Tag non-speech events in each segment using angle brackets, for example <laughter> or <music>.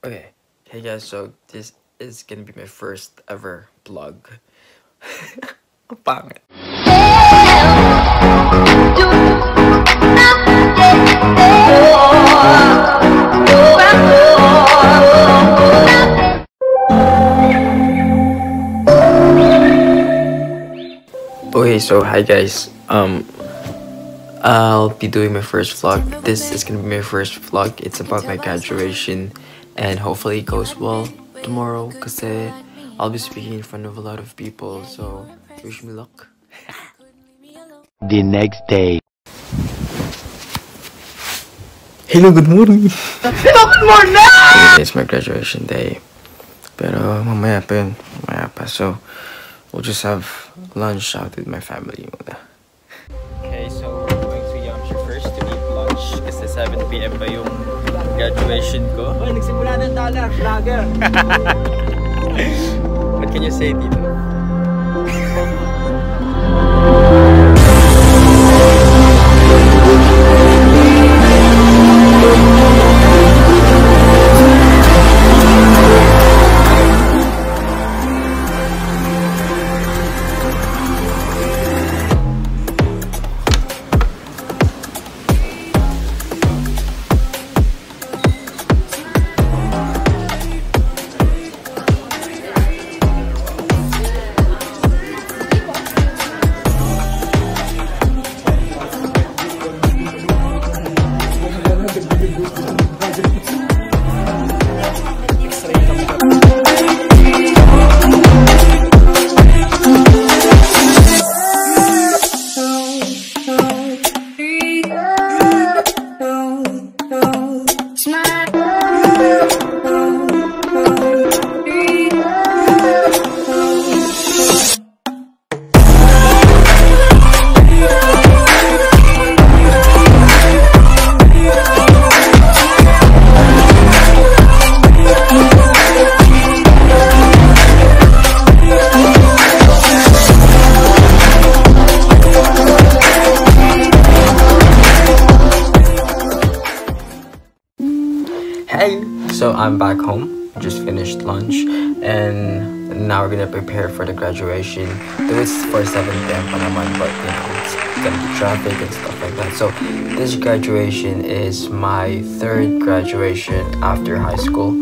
Okay, hey guys, so this is gonna be my first ever vlog. <laughs> Ang pangit. Okay, so hi guys. Um, I'll be doing my first vlog. This is gonna be my first vlog. It's about my graduation, and hopefully it goes well tomorrow. Cause uh, I'll be speaking in front of a lot of people. So wish me luck. <laughs> The next day. Hello, good morning. good morning. It's my graduation day. Pero mamaya pa yun. Mamaya pa. So, we'll just have lunch out with my family muna. Okay, so we're going to Yamcha first to eat lunch kasi 7pm pa yung graduation ko. Uy, nagsimula ng dollar, vlogger. <laughs> What can you say, Tito? I'm back home. Just finished lunch and now we're gonna prepare for the graduation. Though it's for 7 p.m. pa naman, but you know, it's gonna be traffic and stuff like that. So this graduation is my third graduation after high school.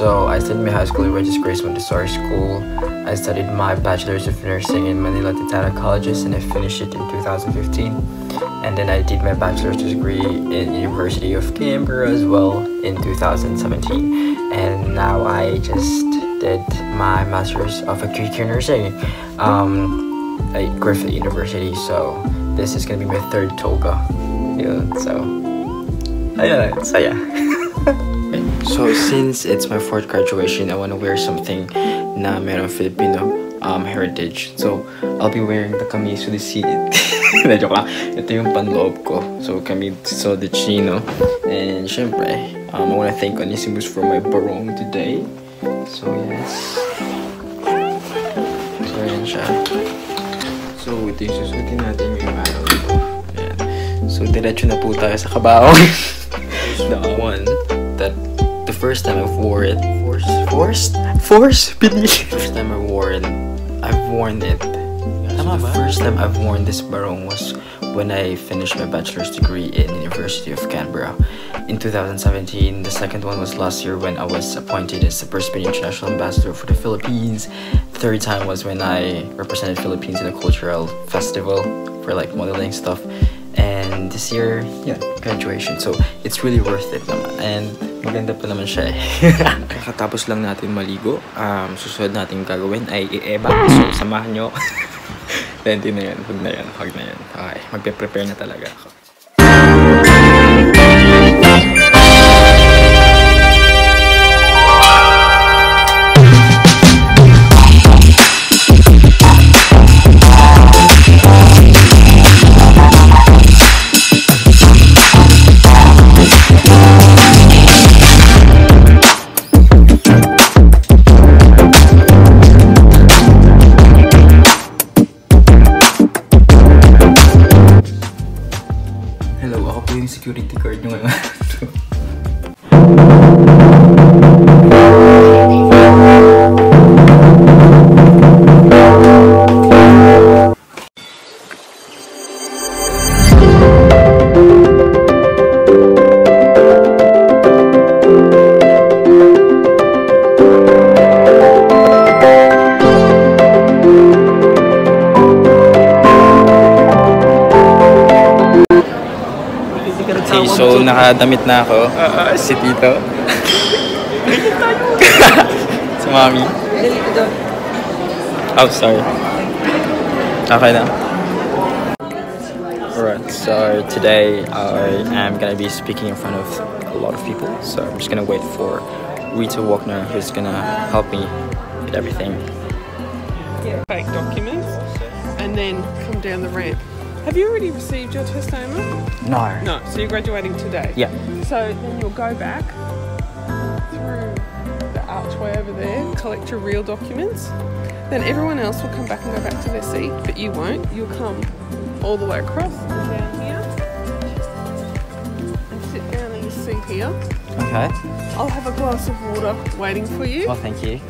So I studied my high school at Regis Grace Montessori School. I studied my Bachelor's of Nursing in Manila Tytana Colleges and I finished it in 2015. And then I did my bachelor's degree in University of Canberra as well in 2017. And now I just did my master's of acute nursing um, at Griffith University. So this is gonna be my third toga. Yeah, so ayun, saya. <laughs> so since it's my fourth graduation, I want to wear something na meron Filipino um, heritage. So I'll be wearing the kamis with the seat. <laughs> Na joke lang. Ito yung panloob ko. So camisa de chino. And syempre, um, I want to thank Onesimus for my barong today. So yes. So yan siya. So ito yung susutin natin yung araw. Ayan. So diretso na po tayo sa kabaong. <laughs> the one that the first time I wore it. Force? Forced? Force? Pinili. First time I wore it. I've worn it. The first time I've worn this barong was when I finished my bachelor's degree in University of Canberra in 2017. The second one was last year when I was appointed as the Brisbane International Ambassador for the Philippines. Third time was when I represented Philippines in a cultural festival for like modeling stuff. And this year, yeah, graduation. So, it's really worth it. And maganda pa naman siya eh. <laughs> Kakatapos lang natin maligo. Um, susunod natin gagawin ay i-eba. So, samahan nyo. <laughs> Lenti na yan. Huwag na yan. Huwag na yan. Okay, magpe-prepare na talaga ako. Nakadamit na ako. Ah, si Tito. <laughs> si Mami. Oh, sorry. Okay na. Alright, so today I am gonna be speaking in front of a lot of people. So I'm just gonna wait for Rita Walkner who's gonna help me with everything. fake documents and then come down the ramp. Have you already received your testament? No. No, so you're graduating today. Yeah. So then you'll go back through the archway over there, collect your real documents. Then everyone else will come back and go back to their seat, but you won't. You'll come all the way across and down here and sit down in your seat here. Okay. I'll have a glass of water waiting for you. Well, thank you.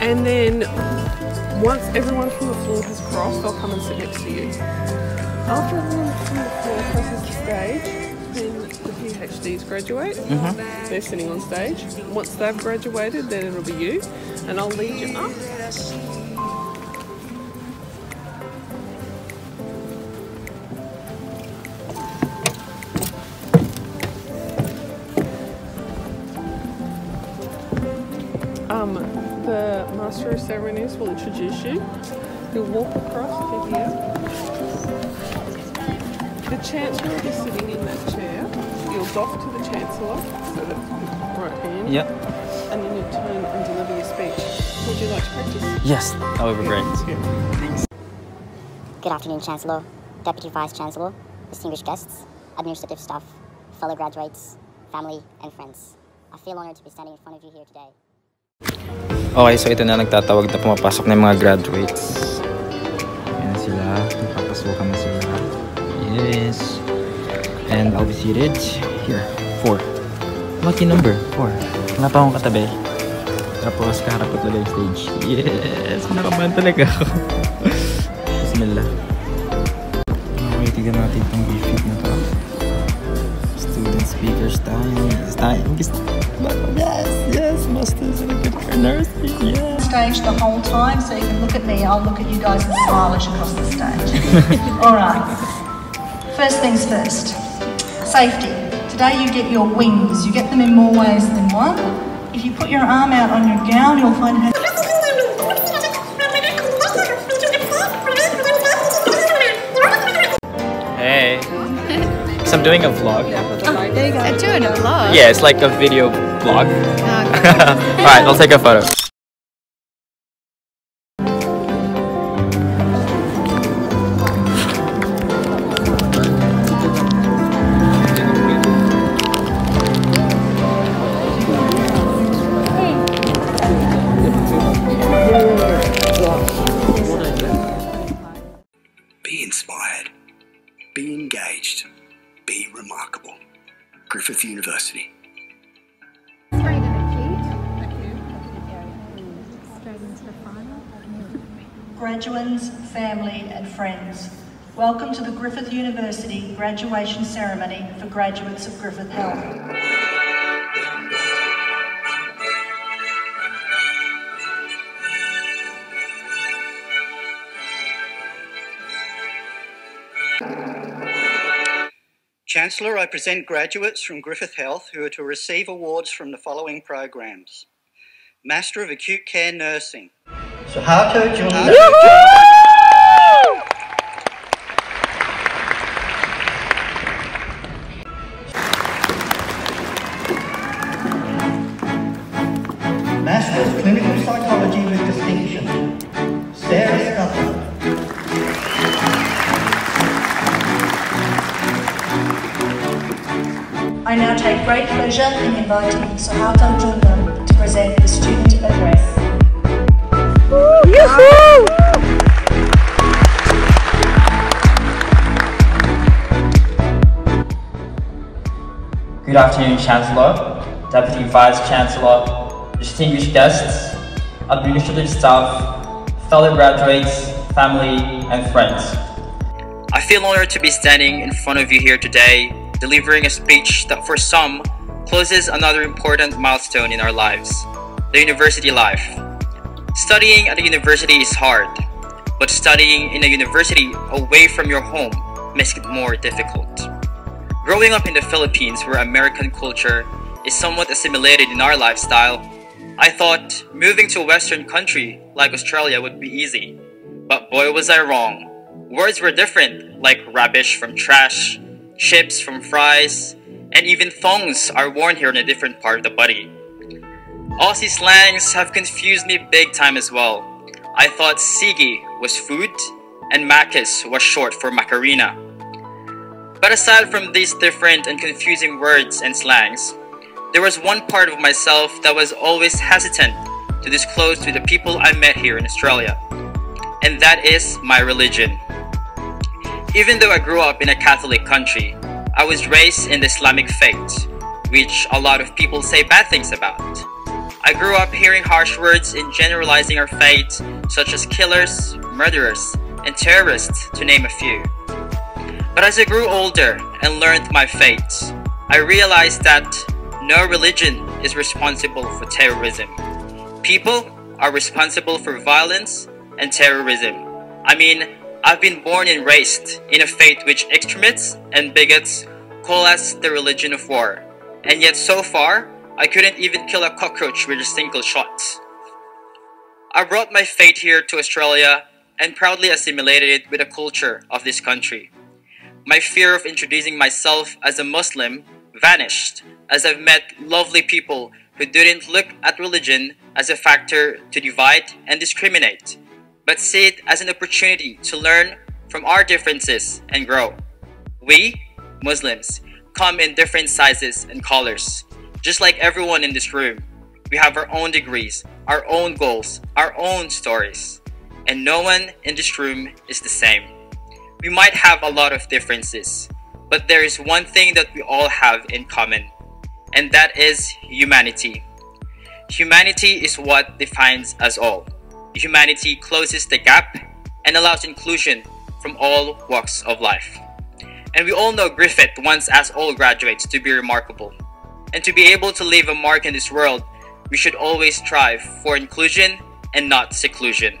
And then once everyone from the floor has crossed, I'll come and sit next to you. After everyone from the floor crosses the stage, then the PhDs graduate. They're sitting on stage. Once they've graduated, then it'll be you, and I'll lead you up. Um, the Master of Ceremonies will introduce you. You'll walk across to here. The Chancellor will be sitting in that chair. You'll doff to the Chancellor, so that's right hand. Yep. And then you'll turn and deliver your speech. Would you like to practice? Yes, that would be great. Yeah. Good afternoon, Chancellor, Deputy Vice Chancellor, distinguished guests, administrative staff, fellow graduates, family, and friends. I feel honored to be standing in front of you here today. Okay, so ito na nagtatawag na pumapasok na yung mga graduates. And I'll be seated here. Four. Lucky number. Four. Wala pa akong katabi. Tapos kaharap ko talaga yung stage. Yes! Nakabahan talaga ako. Bismillah. Okay, tignan natin itong briefing na to. Student speakers time. It's time. Yes, yes, masters in acute nursing. Yes. stage the whole time, so you can look at me, I'll look at you guys and smile as you cross the stage. <laughs> All right. First things first. Safety. Today you get your wings. You get them in more ways than one. If you put your arm out on your gown, you'll find how Hey. So I'm doing a vlog. I'm doing a vlog. Yeah, it's like a video vlog. <laughs> Alright, I'll take a photo. Graduates, family, and friends. Welcome to the Griffith University graduation ceremony for graduates of Griffith Health. Chancellor, I present graduates from Griffith Health who are to receive awards from the following programs. Master of Acute Care Nursing. Suharto Junior. Master's Clinical Psychology with Distinction. Sarah Scuttle. I now take great pleasure in inviting Suharto Jundam to present the student address. Good afternoon, Chancellor, Deputy Vice Chancellor, distinguished guests, administrative staff, fellow graduates, family, and friends. I feel honored to be standing in front of you here today, delivering a speech that for some closes another important milestone in our lives the university life. Studying at a university is hard, but studying in a university away from your home makes it more difficult. Growing up in the Philippines, where American culture is somewhat assimilated in our lifestyle, I thought moving to a Western country like Australia would be easy. But boy, was I wrong. Words were different, like rubbish from trash, chips from fries, and even thongs are worn here in a different part of the body. Aussie slangs have confused me big time as well. I thought Sigi was food and Maccas was short for Macarena. But aside from these different and confusing words and slangs, there was one part of myself that was always hesitant to disclose to the people I met here in Australia, and that is my religion. Even though I grew up in a Catholic country, I was raised in the Islamic faith, which a lot of people say bad things about. I grew up hearing harsh words in generalizing our faith, such as killers, murderers, and terrorists, to name a few. But as I grew older and learned my faith, I realized that no religion is responsible for terrorism. People are responsible for violence and terrorism. I mean, I've been born and raised in a faith which extremists and bigots call us the religion of war. And yet so far, I couldn't even kill a cockroach with a single shot. I brought my faith here to Australia and proudly assimilated it with the culture of this country my fear of introducing myself as a Muslim vanished as I've met lovely people who didn't look at religion as a factor to divide and discriminate, but see it as an opportunity to learn from our differences and grow. We, Muslims, come in different sizes and colors. Just like everyone in this room, we have our own degrees, our own goals, our own stories. And no one in this room is the same. We might have a lot of differences, but there is one thing that we all have in common, and that is humanity. Humanity is what defines us all. Humanity closes the gap and allows inclusion from all walks of life. And we all know Griffith wants us all graduates to be remarkable. And to be able to leave a mark in this world, we should always strive for inclusion and not seclusion.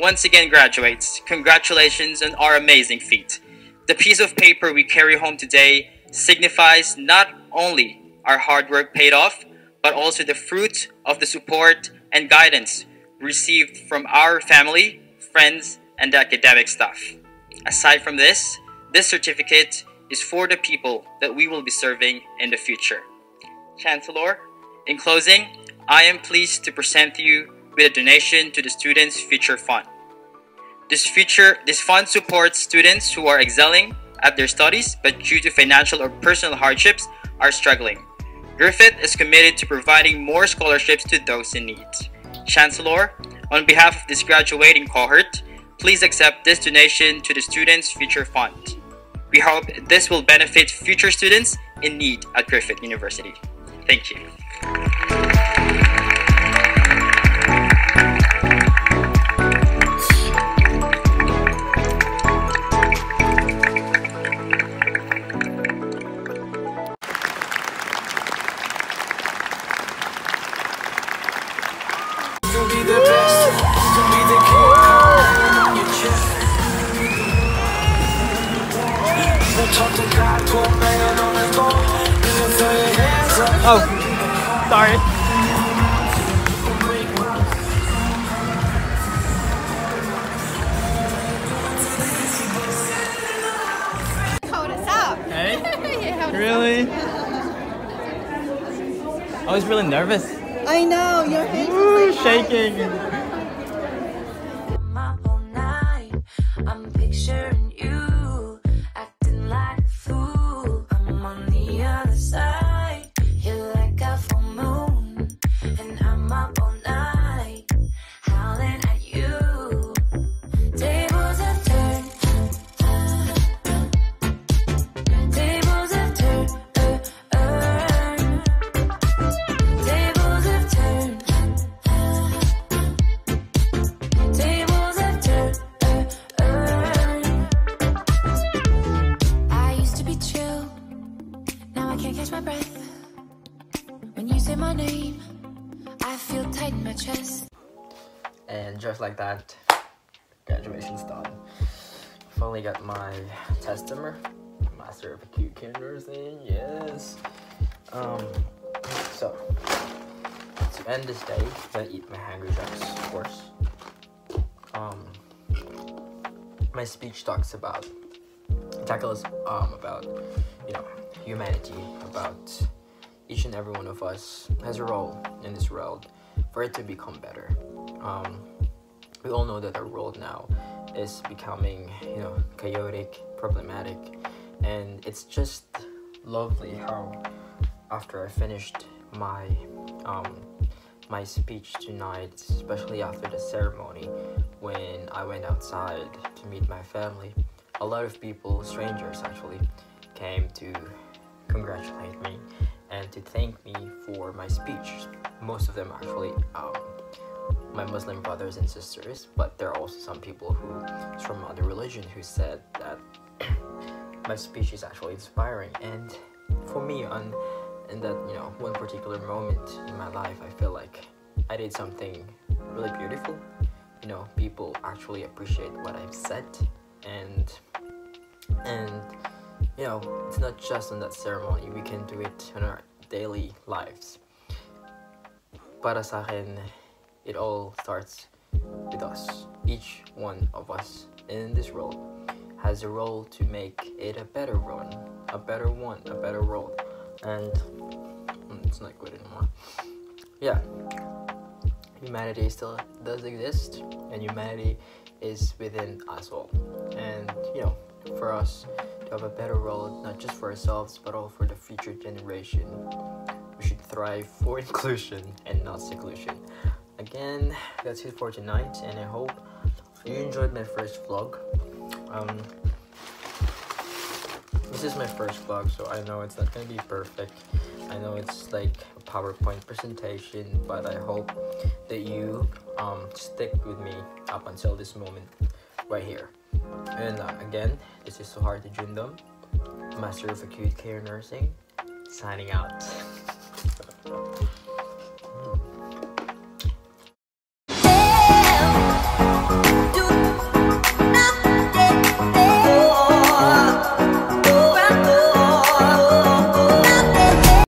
Once again, graduates, congratulations on our amazing feat. The piece of paper we carry home today signifies not only our hard work paid off, but also the fruit of the support and guidance received from our family, friends, and academic staff. Aside from this, this certificate is for the people that we will be serving in the future. Chancellor, in closing, I am pleased to present you with a donation to the Students' Future Fund. This, future, this fund supports students who are excelling at their studies but due to financial or personal hardships are struggling. Griffith is committed to providing more scholarships to those in need. Chancellor, on behalf of this graduating cohort, please accept this donation to the Students' Future Fund. We hope this will benefit future students in need at Griffith University. Thank you. Oh, sorry. Hold us up. Hey? <laughs> yeah, Really? up. I was really nervous. I know, your hands Woo, shaking. I'm picturing you I can't catch my breath. When you say my name, I feel tight in my chest. And just like that, graduation's done. Finally got my testament, my Master of Acute Care Nursing. Yes. Um. So to end this day, gonna eat my Hungry Jacks, of course. Um. My speech talks about tackles um about you know humanity about each and every one of us has a role in this world for it to become better. Um, we all know that our world now is becoming, you know, chaotic, problematic, and it's just lovely how after I finished my um, my speech tonight, especially after the ceremony, when I went outside to meet my family, a lot of people, strangers actually, came to congratulate me and to thank me for my speech. Most of them actually um, my Muslim brothers and sisters, but there are also some people who from other religion who said that <clears throat> my speech is actually inspiring. And for me, on in that you know one particular moment in my life, I feel like I did something really beautiful. You know, people actually appreciate what I've said, and and you know, it's not just on that ceremony. We can do it in our daily lives. Para sa akin, it all starts with us. Each one of us in this world has a role to make it a better one, a better one, a better world. And mm, it's not good anymore. Yeah, humanity still does exist, and humanity is within us all. And you know, for us have a better world, not just for ourselves, but all for the future generation, we should thrive for <laughs> inclusion and not seclusion. Again, that's it for tonight, and I hope you enjoyed my first vlog. Um, this is my first vlog, so I know it's not gonna be perfect. I know it's like a PowerPoint presentation, but I hope that you um, stick with me up until this moment right here. And uh, again, this is so hard to Suharto Jundam, Master of Acute Care Nursing, signing out. <laughs>